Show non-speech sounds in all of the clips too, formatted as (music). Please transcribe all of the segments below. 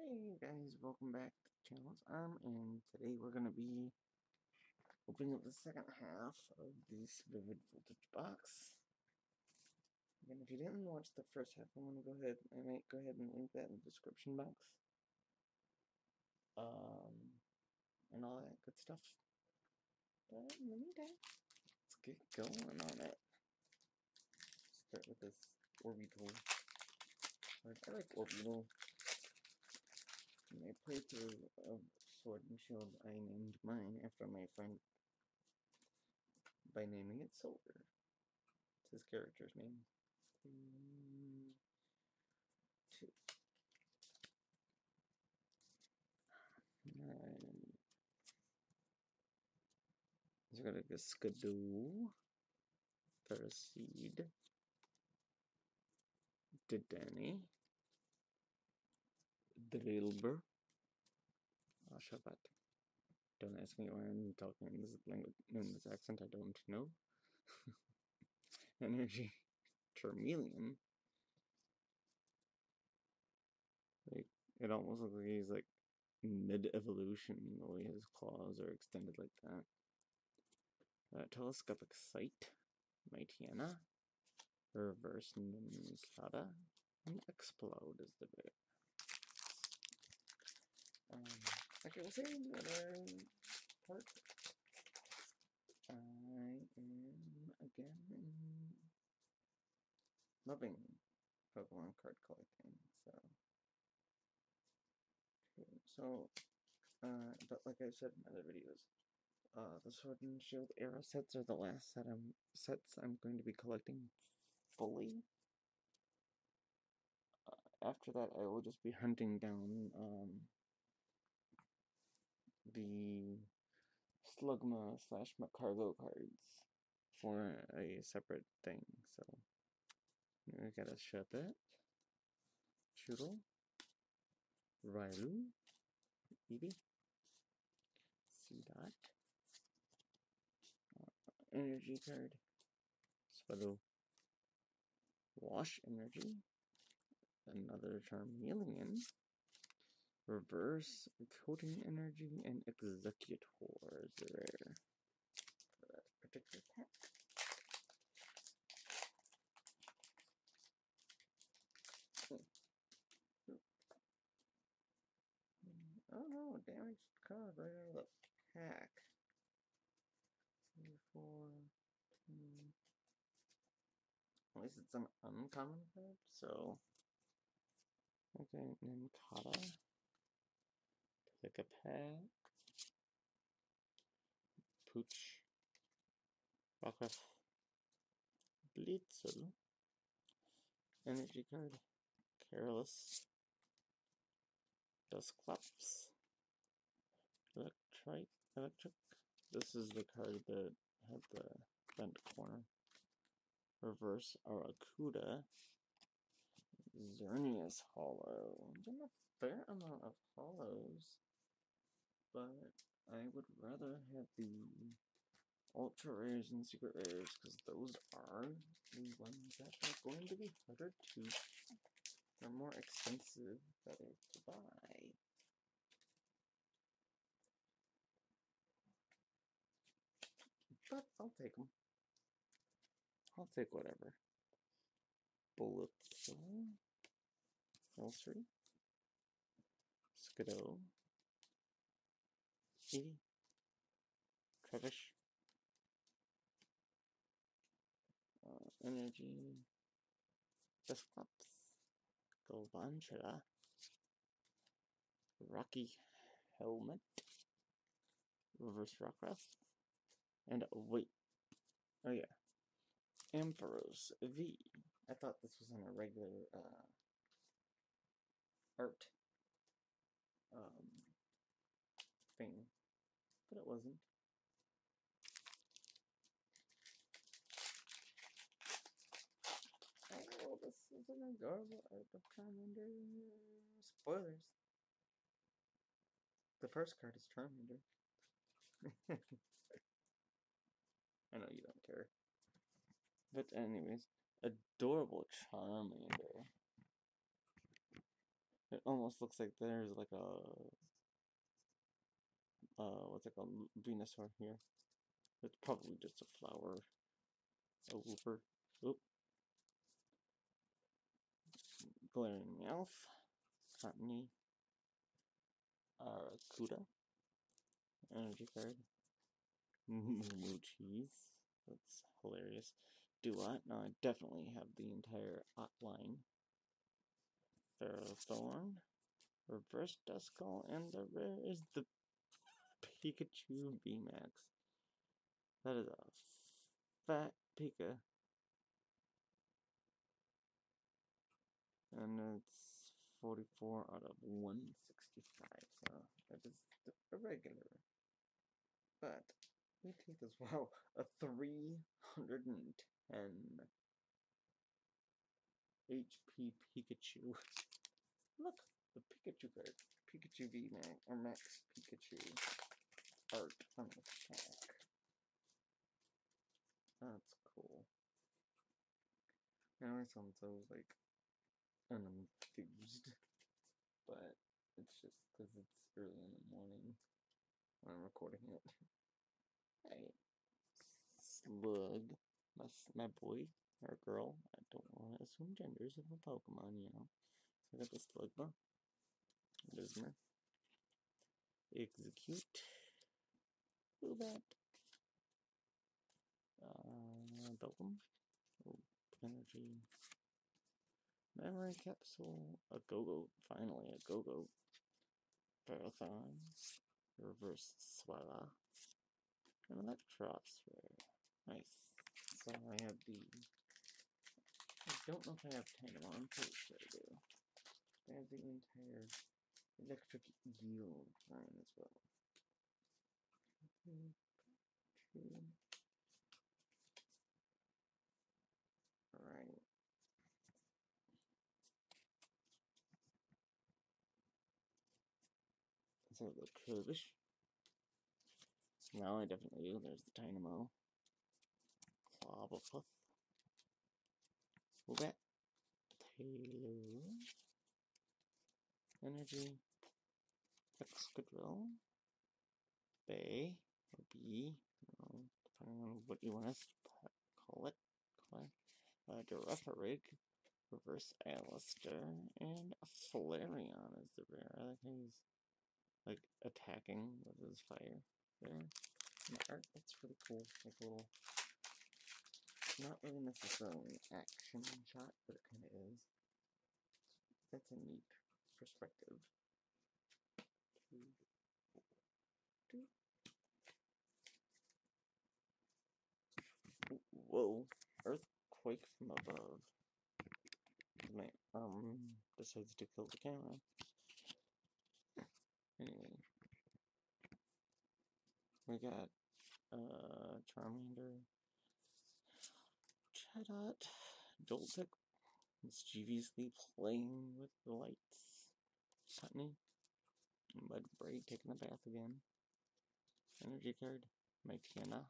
Hey guys, welcome back to the channel. Um, and today we're gonna be opening up the second half of this Vivid Voltage box. And if you didn't watch the first half, I'm gonna go ahead. I might go ahead and link that in the description box. Um, and all that good stuff. But in the meantime, let's get going on it. Start with this Orbeetle. I like Orbeetle in my playthrough of Sword and Shield, I named mine after my friend by naming it Silver. It's his character's name. Three, two. Nine. So we got a Skiddo, Ferroseed, Dedenne, Drilbur, Ashabat. Don't ask me why I'm talking in this language in this accent. I don't know. (laughs) Energy, Charmeleon. Like it almost looks like he's like mid-evolution the way his claws are extended like that. Uh, telescopic sight, Mightyena, reverse Nincada, and explode is the. Um, okay, we'll say the other part. I am again loving Pokemon card collecting, so so uh, but like I said in other videos, uh, the Sword and Shield era sets are the last set I'm sets I'm going to be collecting fully. Uh, after that, I will just be hunting down um, the Slugma slash Magcargo cards for a separate thing. So we got a Shuppet, Choodle, Railu, Eevee, Dot, uh, Energy card, Swallow, Wash Energy, another Charmeleon, Reverse, Coating Energy, and Exeggutor is rare for that hmm. particular pack. Oh no, damaged card right out of the pack. Three, four, two. At least it's an uncommon card, so. Okay, Nincada. Pick a pack. Pooch. Rockruff. Blitzel. Energy card. Cara Liss. Dusclops. Electrike. Electric. This is the card that had the bent corner. Reverse Arrokuda. Xerneas Hollow. A fair amount of hollows, but I would rather have the ultra rares and secret rares because those are the ones that are going to be harder to. They're more expensive, better to buy. But I'll take them. I'll take whatever. Elsery. Skiddo. Eevee. Trubbish. Uh, energy. Dusclops. Galvantula. Rocky Helmet. Reverse Rockruff. And oh, wait. Oh yeah. Ampharos V. I thought this was on a regular uh, art um, thing, but it wasn't. Oh, this is an adorable art of Charmander. Spoilers. The first card is Charmander. (laughs) I know you don't care. But anyways, adorable Charmander. It almost looks like there's like a uh what's it called Venusaur here. It's probably just a flower. A wooper. Oop. Glaring Meowth. Cottonee. Uh Kuda. Energy card. Moo cheese. That's hilarious. Do what? No, I definitely have the entire outline. Ferrothorn. Reverse Duskull, and the rare is the Pikachu VMAX. That is a fat Pika. And it's 44 out of 165, so that is a regular. But we take this, wow, a 310 HP Pikachu. Look, the Pikachu card. Pikachu V Max, or Max Pikachu art back. That's cool. Now I sound so, like, unenthused. But it's just because it's early in the morning when I'm recording it. Hey, Slug, my, my boy or girl, I don't want to assume genders of a Pokemon, you know. So I got the Slugma, Whismur, Exeggcute, Woobat, uh, Belcom, oh, Energy, Memory Capsule, a Go-Go, finally a Go-Go, Ferrothorn, Reverse Swala, and Eelektross rare. Nice. So I have the I don't know if I have Tynamo, I'm pretty sure I do. I have the entire electric Yield line as well. Two. Alright. So the Kirlish. Now I definitely do. There's the dynamo. Clobblepuff. Woobat. Taylor. Energy. Excadrill. Bay. Or B. Depending on what you want to call it. Uh, Girafarig. Reverse Allister. And Flareon is the rare. I like he's like attacking with his fire there. And the art, that's really cool. Like little not really necessarily an action shot, but it kind of is. That's a neat perspective. Whoa, earthquake from above. My um decides to kill the camera. Anyway, we got uh Charmander, Chatot, Joltik, mischievously playing with the lights. Putney, Mudbray taking a bath again. Energy card, Mycana,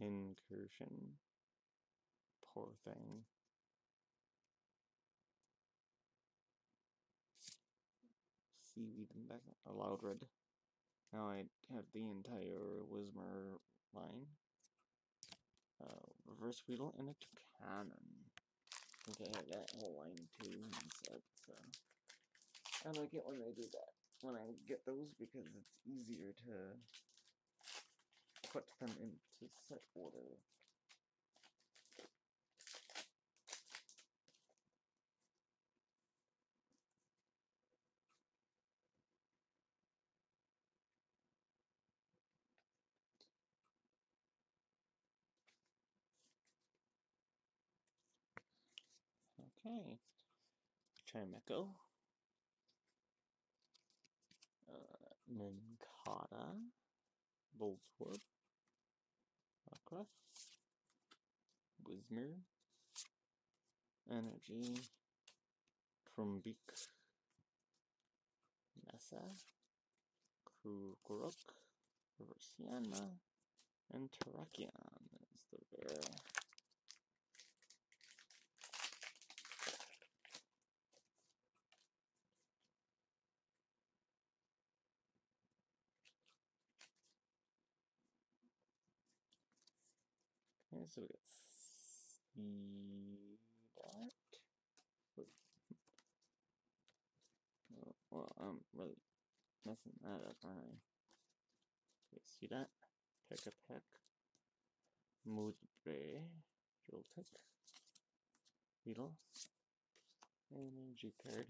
Pincurchin, poor thing. Seaweed and back, a Loudred. Now I have the entire Whismur line uh, reverse Weedle, and a cannon. Okay, I have that whole line too so I like it when they do that. When I get those because it's easier to put them into set order. Okay. Chimecho. Uh, Nincada. Voltorb. Rockruff. Whismur. Energy. Trumbeak. Mesa. Krokorok. Reversiana. And Terrakion is the rare. So we got see that. Wait. Oh, well, I'm really messing that up, aren't I? See that? Pack a pack. Mudbray. Joltik. Beetle. Energy card.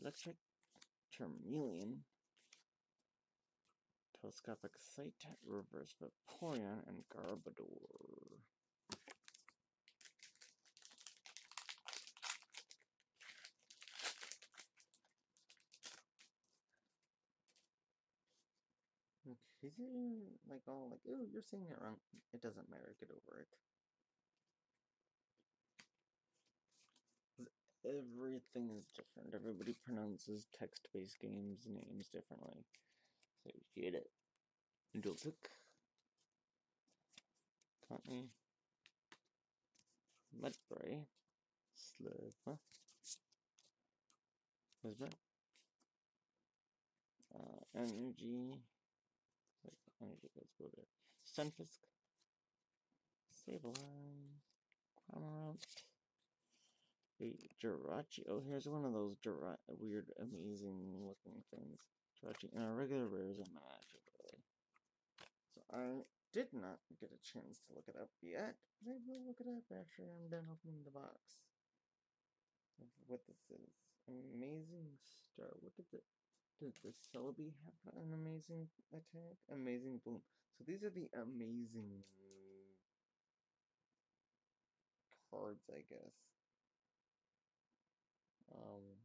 Electric Charmeleon. Telescopic Sight, Reverse Vaporeon, and Garbodor. Is it like all like, oh, you're saying it wrong? It doesn't matter, get over it. Everything is different. Everybody pronounces text-based games names differently. Get it. Joltik. Cottonee. Mudbray. Slipper. Wizard. Uh, energy. Wait, energy, let's go there. Stunfisk. Sableye. Cramorant. Wait, Jirachi. Oh, here's one of those Jira weird, amazing looking things. Jirachi. And a regular rare is a magic, So I did not get a chance to look it up yet, but I will look it up after I'm done opening the box. What this is. Amazing star. What did the did the Celebi have an amazing attack? Amazing boom. So these are the amazing cards, I guess. Um,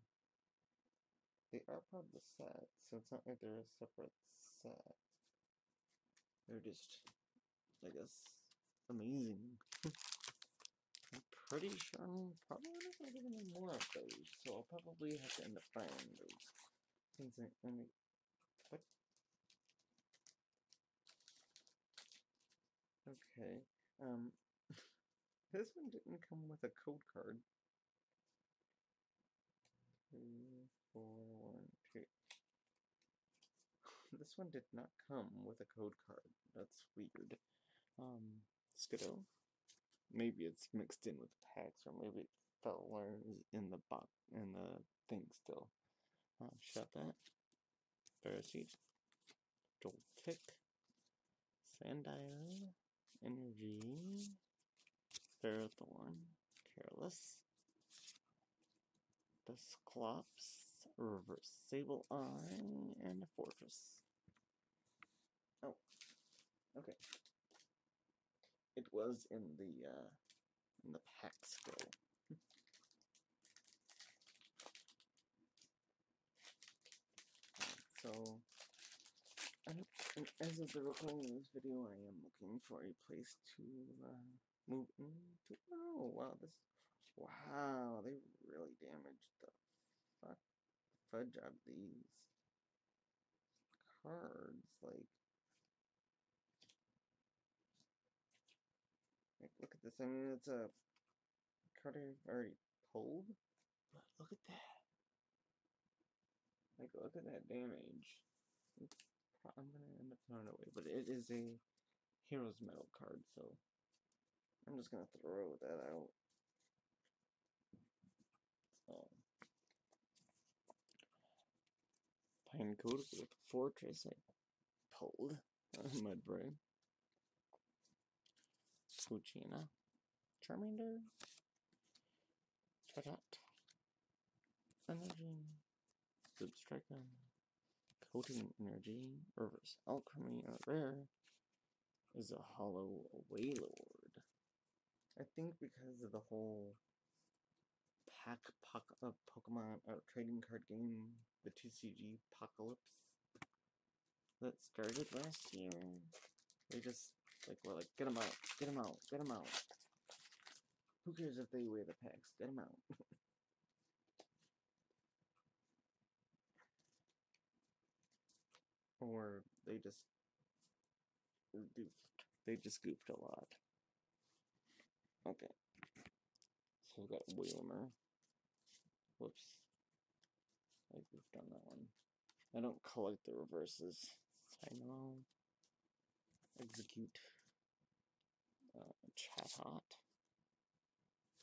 they are part of the set, so it's not like they're a separate set. They're just, I guess, amazing. (laughs) I'm pretty sure I'm probably not gonna get any more of those, so I'll probably have to end up buying those. Like, I mean, what? Okay, um, (laughs) this one didn't come with a code card. Three, four, one, two. (sighs) this one did not come with a code card. That's weird. Um, Skiddo. Maybe it's mixed in with packs, or maybe it fell in the box in the thing still. Uh, shut that. Ferroseed. Joltik. Sandile. Energy. Ferrothorn. Cara Liss. The Cyclops, sable Sableye, and a Forretress. Oh, okay. It was in the uh, in the pack scroll. so, as of the recording of this video, I am looking for a place to uh, move into. Oh, wow, this Wow, they really damaged the fuck fudge of these cards. Like, like, look at this. I mean, it's a card I've already pulled, but look at that. Like, look at that damage. It's, I'm gonna end up throwing it away, but it is a Hero's Medal card, so I'm just gonna throw that out. Oh. Pineco with Forretress I pulled out of my brain. Poochyena. Charmander. Chatot. Energy. Striker. Coating Energy. Reverse Alchemy. A rare is a Hollow Wailord. I think because of the whole pack uh, Pokemon trading card game, the TCG Apocalypse, that started last year. They just like were like, get them out, get them out, get them out. Who cares if they wear the packs? Get them out. (laughs) or they just goofed. They just goofed a lot. Okay. So we got Wheelmer. Whoops. I goofed on that one. I don't collect the reverses. I know. Exeggcute. Uh, Chatot,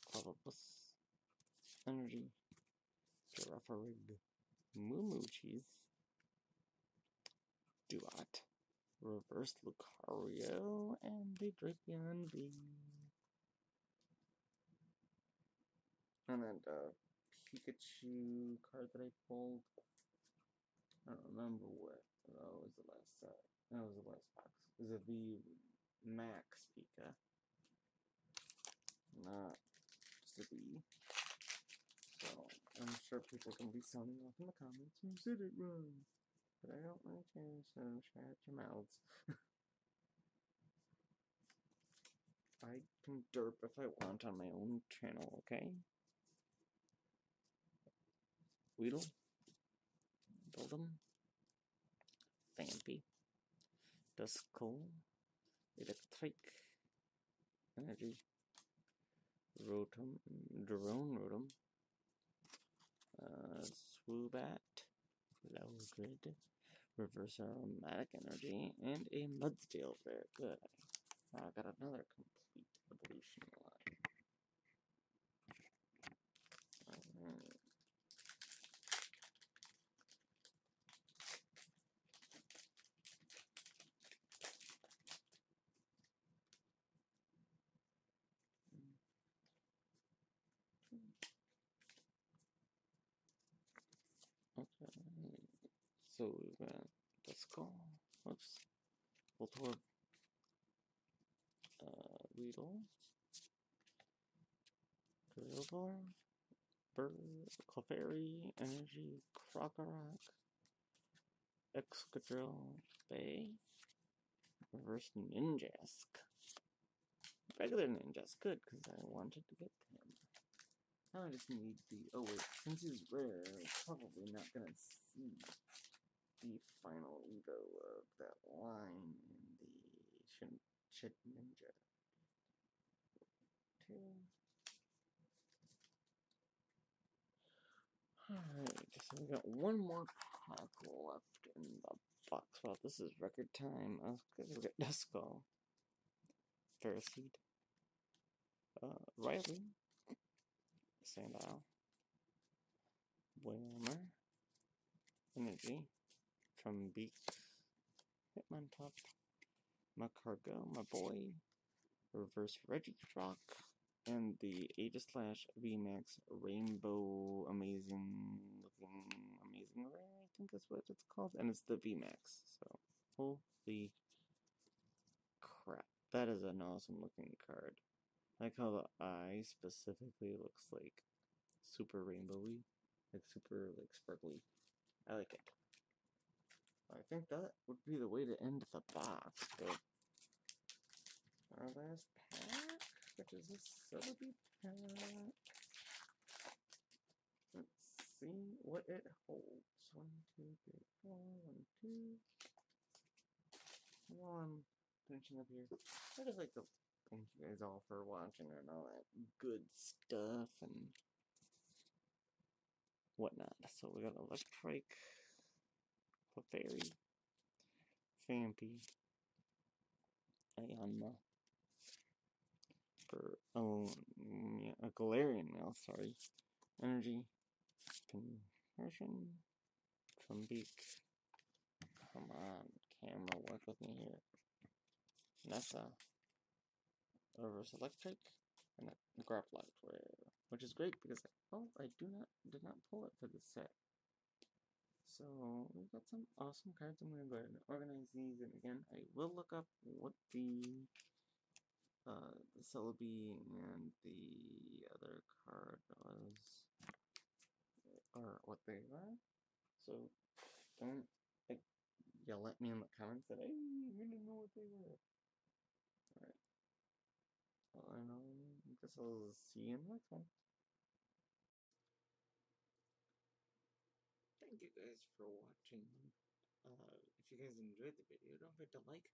Clavibus, Energy, Girafarig, Moo Cheese, Duat, Reverse Lucario, and the Drapion V. And then the Pikachu card that I pulled. I don't remember what. That was the last set. That was the last box. It was a V Max Pika. Not just a V. So I'm sure people can be sounding off in the comments. You said it wrong. But I don't like you, so shut your mouths. (laughs) I can derp if I want on my own channel, okay? Weedle, Doldum, Vampy, Duskull, Electric, Energy, Rotom, Drone Rotom, uh, Swoobat, Loudred, Reverse Aromatic Energy, and a Mudsdale. Very good. I got another complete evolution line. Alright. Okay. So we've got the skull. Whoops. Voltorb. Uh, Weedle. Drilbur. Bird. Clefairy. Energy. Krokorok. Excadrill. Bay. Reverse Ninjask. Regular Ninjask. Good, because I wanted to get him. Now I just need the. Oh wait, since he's rare, probably not gonna see the final Evo of that line in the Shin Shit Ninja. Two. Alright, so we got one more pack left in the box. Well, this is record time. I was gonna get Duskull. Ferroseed. Uh, Riley. Sandile, Whammer, Energy, Trumbeak, Hitmontop, my cargo, my boy, Reverse Reggie Rock, and the Aegislash VMAX Rainbow Amazing looking Amazing Rare, I think is what it's called, and it's the VMAX, so holy crap. That is an awesome looking card. I like how the eye specifically looks like super rainbowy, like super like sparkly. I like it. I think that would be the way to end the box. Our last pack, which is a Celebi pack. Let's see what it holds. One, two, three, four. One, two. One. Finishing up here. I just like to thank you guys all for watching and all that good stuff and whatnot. So we got Electric, Clefairy, Vampy, Ayanma, for oh yeah, a Galarian now, sorry. Energy, Conversion, Trumbeak. Come on, camera, work with me here. Nessa, Reverse Electric, and Rare, which is great because oh, I do not did not pull it for this set. So we've got some awesome cards. I'm gonna go ahead and organize these, and again, I will look up what the uh, the Celebi and the other card was, or what they are. So don't like yell at me in the comments that I didn't know what they were. Alright. Well, I know. I guess I'll see you in the next one. Thank you guys for watching. Uh, if you guys enjoyed the video, don't forget to like,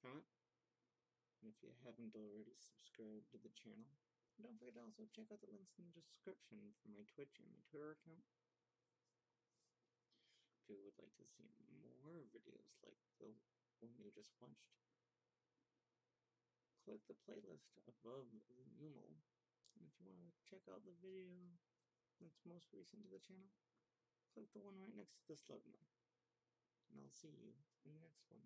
comment, and if you haven't already, subscribe to the channel. Don't forget to also check out the links in the description for my Twitch and my Twitter account. If you would like to see more videos like the one you just watched, click the playlist above the Numo. And if you want to check out the video that's most recent to the channel, click the one right next to the slug Slugma. And I'll see you in the next one.